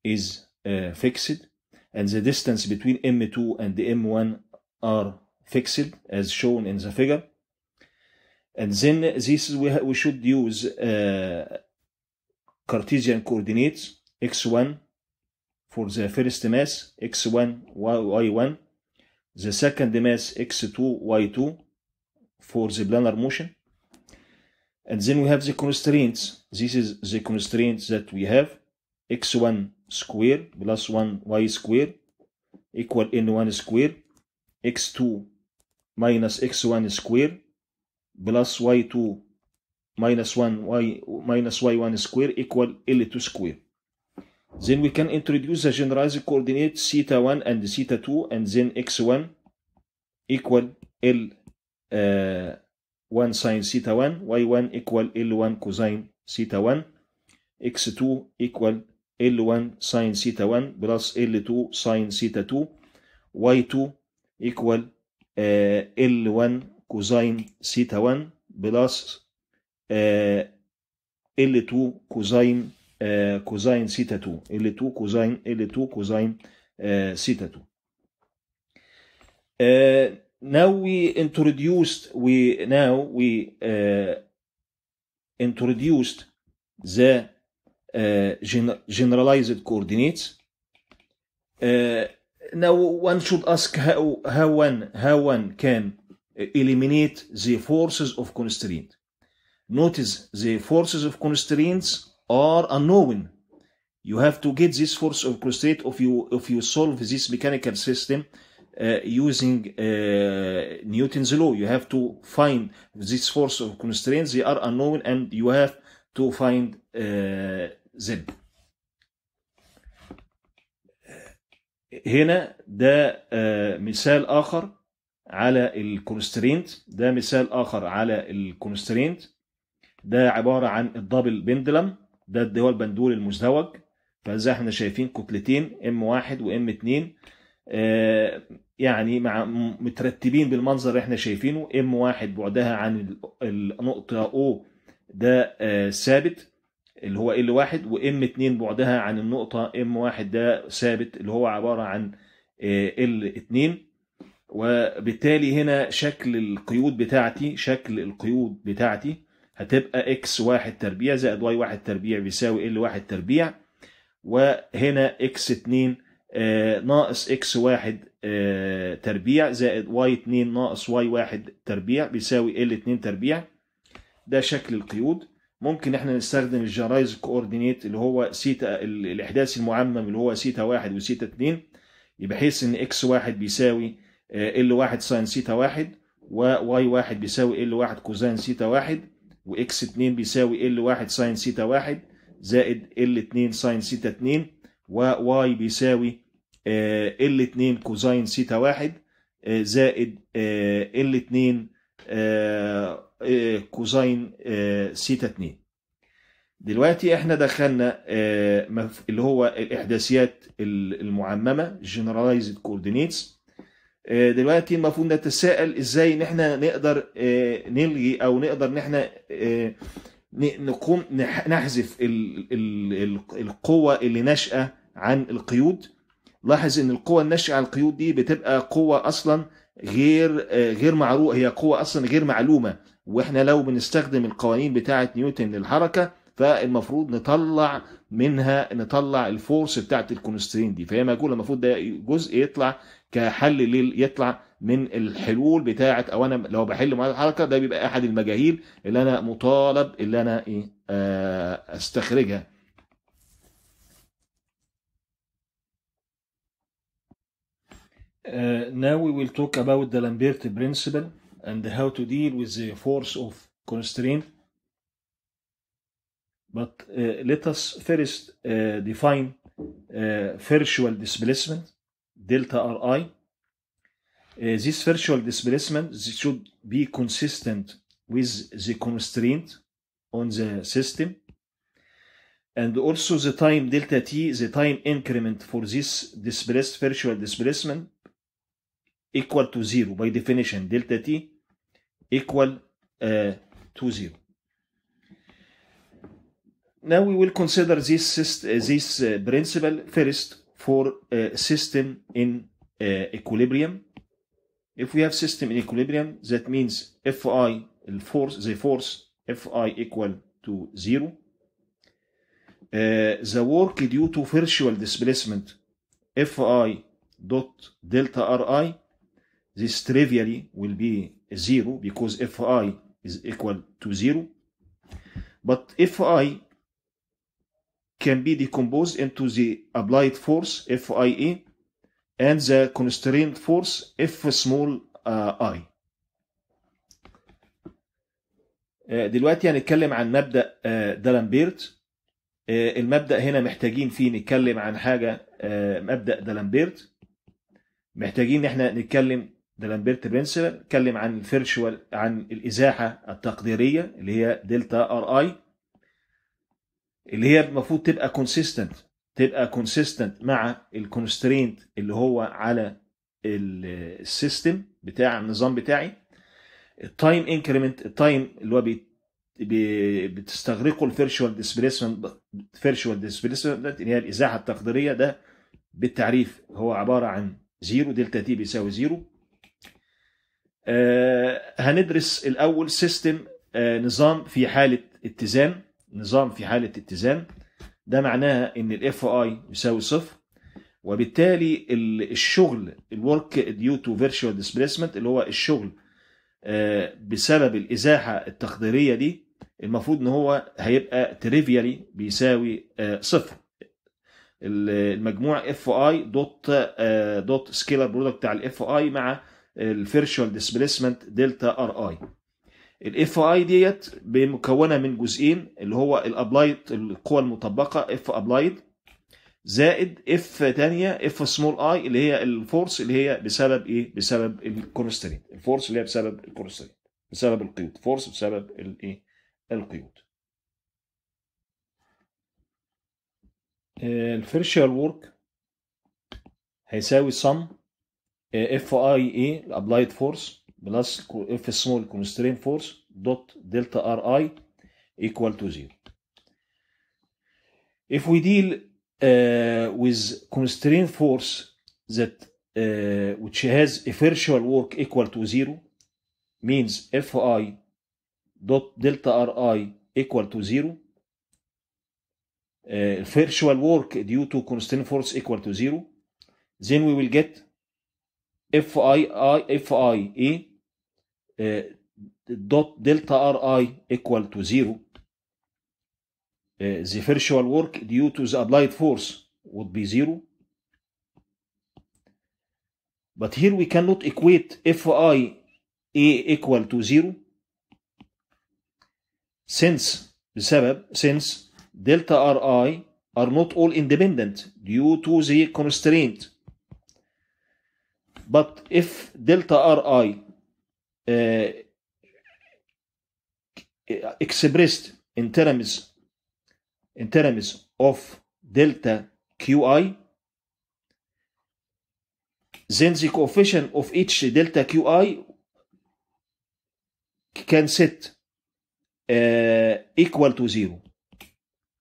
is uh, fixed and the distance between M2 and the M1 are fixed as shown in the figure. And then this we, we should use uh, Cartesian coordinates x1 for the first mass, x1, y1, the second mass, x2, y2 for the planar motion. And then we have the constraints. This is the constraints that we have x1 square plus 1 y square equal n1 square x2 minus x1 square plus y2 minus 1 y minus y1 square equal l2 square. Then we can introduce the generalized coordinate theta 1 and theta 2 and then x1 equal L uh, 1 sine theta 1, y1 equal L1 cosine theta 1, x2 equal L1 sine theta 1 plus L2 sine theta 2, y2 equal uh, L1 cosine theta 1 plus uh, L2 cosine كوزين سيتا 2 L2 كوزين L2 كوزين سيتا 2 Uh, now we introduced we now we uh, introduced the uh, gen- generalized coordinates. Uh, now one should ask how how one how one can eliminate the forces of constraint. Notice the forces of constraints are unknown. You have to get this force of constraint if you if you solve this mechanical system uh, using uh, Newton's law. You have to find this force of constraints. They are unknown, and you have to find uh, them. هنا ده آه، مثال آخر على الكونسترينت ده مثال آخر على الكونسترينت ده عبارة عن ال double pendulum ده اللي هو البندول المزدوج فزي إحنا شايفين كتلتين m واحد و m اتنين. آه، يعني مع مترتبين بالمنظر اللي إحنا شايفينه. m واحد بعدها عن ال- النقطة أو ده آه، ثابت اللي هو l واحد و m اتنين بعدها عن النقطة m واحد ده ثابت اللي هو عبارة عن l اتنين. وبالتالي هنا شكل القيود بتاعتي شكل القيود بتاعتي هتبقى x واحد تربيع زائد y واحد تربيع بيساوي l واحد تربيع وهنا x اتنين آه، ناقص x واحد آه، تربيع زائد y اتنين ناقص y واحد تربيع بيساوي l اتنين تربيع. ده شكل القيود. ممكن إحنا نستخدم ال generalized coordinate اللي هو سيتا ال- الإحداث المعمم اللي هو سيتا واحد وسيتا اتنين بحيث إن x واحد بيساوي l واحد sine theta واحد و y واحد بيساوي l واحد cosine theta واحد. و x اتنين بيساوي l واحد sine theta واحد زائد l اتنين sine theta اتنين و y بيساوي l اتنين cosine theta واحد آه، زائد l اتنين cosine آه، سيتا اتنين. دلوقتي إحنا دخلنا آه، اللي هو الإحداثيات ال- المعممة generalized coordinates. آه، دلوقتي المفروض نتساءل إزاي ان إحنا نقدر آه، نلغي أو نقدر إن إحنا آه، نقوم نح- نحذف ال- ال- ال- القوة اللي ناشئة عن القيود. لاحظ إن القوة الناشئة عن القيود دي بتبقى قوة أصلا غير آه، غير معروفة هي قوة أصلا غير معلومة. وإحنا لو بنستخدم القوانين بتاعة نيوتن للحركة فالمفروض نطلع منها نطلع ال force بتاعة ال constraint دي. فهي مجهولة المفروض ده جزء يطلع كحل لل- يطلع من الحلول بتاعة أو أنا لو بحل معادلة الحركة ده بيبقى احد المجاهيل اللي أنا مطالب اللي أنا إيه آه، استخرجها Uh, now we will talk about the Lambert principle and how to deal with the force of constraint. But uh, let us first uh, define uh, virtual displacement, delta Ri. Uh, this virtual displacement should be consistent with the constraint on the system. And also the time delta t, the time increment for this displaced virtual displacement equal to zero by definition delta t equal uh, to zero now we will consider this this uh, principle first for a system in uh, equilibrium if we have system in equilibrium that means fi force the force fi equal to zero uh, the work due to virtual displacement fi dot delta ri this trivially will be zero because fi is equal to zero. But f i can be decomposed into the applied force f i a and the constraint force f small uh, i. آه، دلوقتي هنتكلم عن مبدأ آه، دالامبيرت آه، المبدأ هنا محتاجين فيه نتكلم عن حاجة مبدأ دالامبيرت محتاجين إن إحنا نتكلم دالامبيرت principle نتكلم عن ال virtual عن الإزاحة التقديرية اللي هي delta r i اللي هي المفروض تبقى consistent تبقى consistent مع ال constraint اللي هو على ال system بتاع النظام بتاعي. ال time increment ال time اللي هو بي بتستغرقه ال virtual displacement virtual displacement اللي هي الإزاحة التقديرية ده بالتعريف. هو عبارة عن zero delta t بيساوي zero آه هندرس الأول system آه نظام في حالة اتزان. نظام في حالة اتزان. ده معناها إن ال f i يساوي صفر وبالتالي ال- الشغل ال work due to virtual displacement اللي هو الشغل آه، بسبب الإزاحة التقديرية دي المفروض إن هو هيبقى trivially بيساوي آه، صفر. ال- المجموع f i dot dot scalar product بتاع ال f i مع ال virtual displacement delta r i ال F i ديت مكونة من جزئين اللي هو ال applied القوى المطبقة F applied زائد F تانية f small i اللي هي ال force اللي هي بسبب إيه؟ بسبب ال constraint ال force اللي هي بسبب ال constraint بسبب القيود force بسبب الايه؟ القيود ال virtual work هيساوي sum اف اي اي الابلايد فورس بلس اف سمول كونسترين فورس دوت دلتا ار اي equal to zero. If we deal uh, with constraint force that uh, which has a virtual work equal to zero means Fi dot delta Ri equal to zero. Uh, virtual work due to constraint force equal to zero. Then we will get Fi I Fi A uh, dot delta Ri equal to zero. Uh, the virtual work due to the applied force would be zero. But here we cannot equate Fi A equal to zero since بسبب since delta Ri are not all independent due to the constraint. But if delta Ri uh, expressed in terms in terms of delta qi then the coefficient of each delta qi can set uh, equal to zero.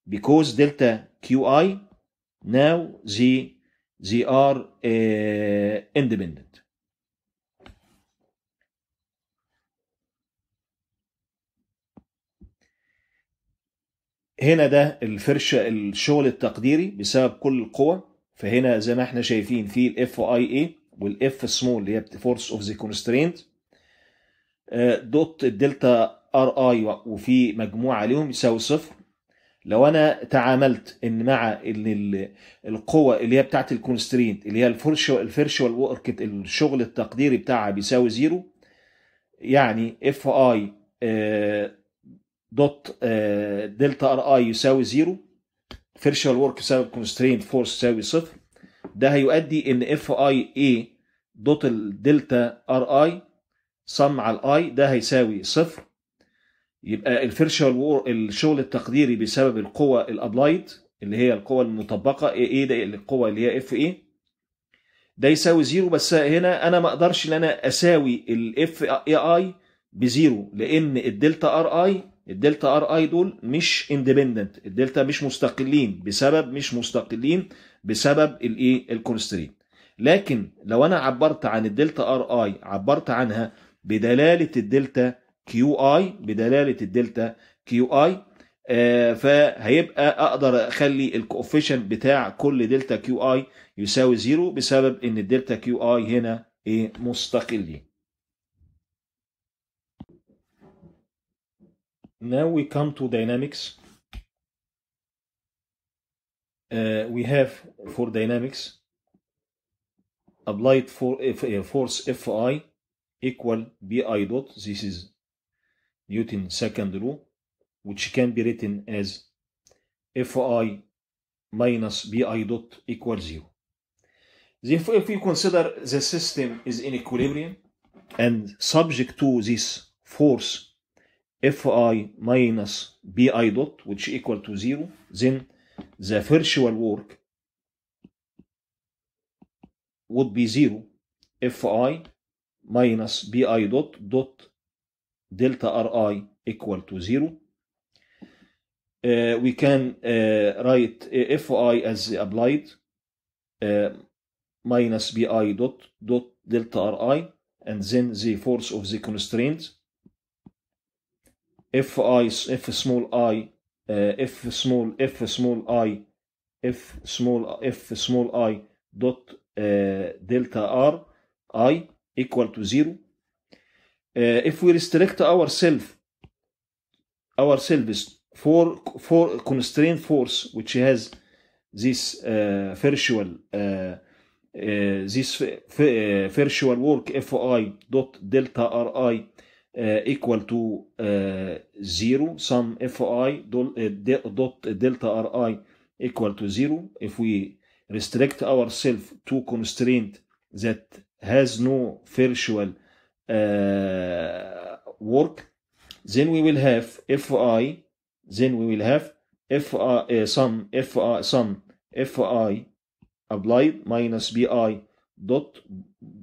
Because delta qi now the they are uh, independent هنا ده الفرش الشغل التقديري بسبب كل القوى فهنا زي ما إحنا شايفين في الاف اي اي وال f small اللي هي force of the constraint dot ال delta r i وفي مجموع عليهم يساوي صفر. لو أنا تعاملت إن مع إن القوة اللي هي بتاعت ال constraint اللي هي ال virtual ال virtual work الشغل التقديري بتاعها بيساوي zero يعني f i dot delta r i يساوي zero virtual work يساوي constraint force يساوي صفر ده هيؤدي ان F i a dot ال delta r i sum على ال i ده هيساوي صفر يبقى ال virtual الشغل التقديري بسبب القوة ال applied اللي هي القوة المطبقة إيه ده القوة اللي هي F a ده يساوي zero بس هنا أنا ما أقدرش إن أنا أساوي ال F i a ب zero لأن ال delta r i ال delta r i دول مش independent ال delta مش مستقلين. بسبب مش مستقلين بسبب الايه؟ ال constraint لكن لو أنا عبرت عن ال delta r i عبرت عنها بدلالة ال delta q i بدلالة ال delta q i آه فهيبقى أقدر أخلي ال coefficient بتاع كل delta q i يساوي zero بسبب إن ال delta q i هنا إيه؟ مستقلين now we come to dynamics. Uh, we have for dynamics applied for uh, force Fi equal Bi dot. This is Newton's second law which can be written as Fi minus Bi dot equal zero. Therefore, if we consider the system is in equilibrium and subject to this force Fi minus Bi dot, which equal to zero, then the virtual work would be zero. Fi minus bi dot dot delta ri equal to 0 uh, we can uh, write fi as applied uh, minus bi dot dot delta ri and then the force of the constraint fi f small i uh, f small f small i i f small f small i dot uh, delta r i equal to zero. Uh, if we restrict ourselves ourselves for for constraint force which has this uh, virtual uh, uh, this uh, virtual work fi dot delta ri uh, equal to uh, zero. Sum fi dot, uh, dot delta ri equal to zero. If we restrict ourselves to constraint that has no virtual uh, work then we will have fi then we will have fi uh, sum fi sum fi applied minus bi dot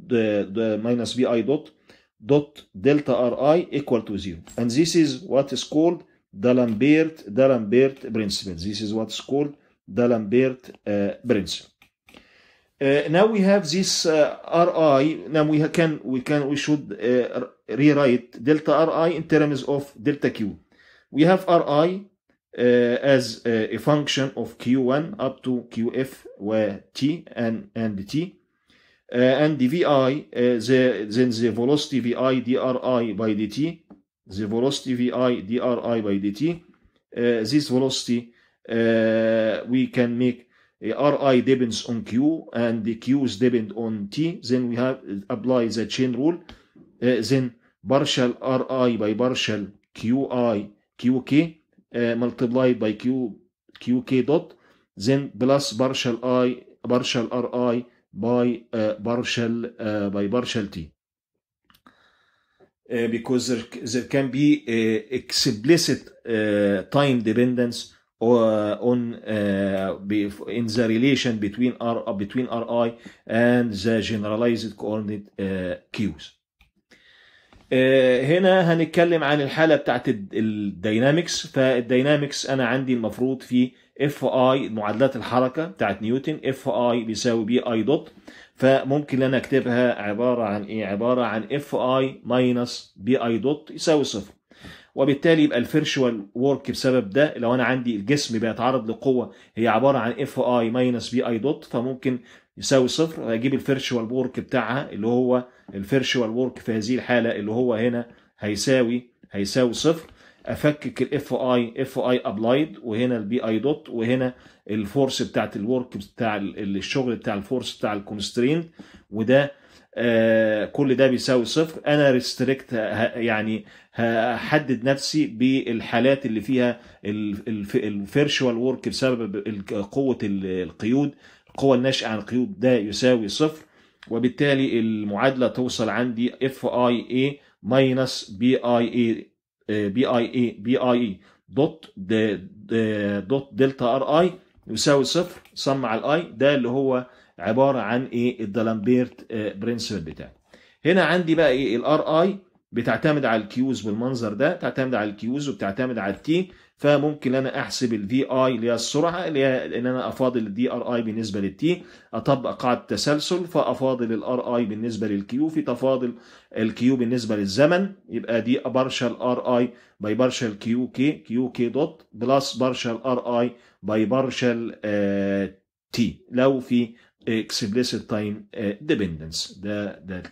the, the minus bi dot dot delta ri equal to zero. And this is what is called D'Alembert D'Alembert principle. This is what's called D'Alembert uh, principle. Uh, now we have this uh, ri now we can we can we should uh, rewrite delta ri in terms of delta q. We have ri uh, as a, a function of q1 up to qf where t and and t. uh, and the vi uh, the then the velocity vi dri by dt the velocity vi dri by dt uh, this velocity uh, we can make uh, ri depends on q and the q is depend on t. Then we have apply the chain rule uh, then partial ri by partial qi qk uh, multiplied by q qk dot then plus partial i partial ri by uh, partial uh, by partial t uh, because there, there can be explicit uh, time dependence on uh, in the relation between r between ri and the generalized coordinate uh, q's آه، هنا هنتكلم عن الحاله بتاعت الداينامكس فالداينامكس أنا عندي المفروض في F i معادلات الحركة بتاعت نيوتن. F i بيساوي p i dot فممكن ان أنا اكتبها عبارة عن إيه؟ عبارة عن F i minus p i dot يساوي صفر. وبالتالي يبقى ال virtual work بسبب ده. لو أنا عندي الجسم بيتعرض لقوة هي عبارة عن F i minus p i dot فممكن يساوي صفر. هجيب ال virtual work بتاعها اللي هو ال virtual work في هذه الحالة اللي هو هنا هيساوي هيساوي صفر. أفكك ال F i F i applied وهنا ال p i dot وهنا ال force بتاعت ال work بتاع الشغل بتاع ال force بتاع ال constraint وده آه كل ده بيساوي صفر. أنا restrict يعني هحدد نفسي بالحالات اللي فيها ال virtual work بسبب قوة القيود. القوه الناشئه عن القيود ده يساوي صفر وبالتالي المعادلة توصل عندي F i a minus p i i p i i p i i dot dot delta r i يساوي صفر sum على ال i ده اللي هو عبارة عن إيه؟ ال D'Alembert principle بتاعي. هنا عندي بقى إيه؟ ال r i بتعتمد على ال q's بالمنظر ده تعتمد على ال q's وبتعتمد على ال t. فممكن أنا أحسب ال v i اللي هي السرعة اللي هي إن أنا أفاضل ال d r i بالنسبة لل t أطبق قاعدة تسلسل فأفاضل ال r i بالنسبة لل q في تفاضل ال q بالنسبة للزمن يبقى دي partial r i by partial q k q k dot plus partial r i by partial t لو في explicit time dependence ده ده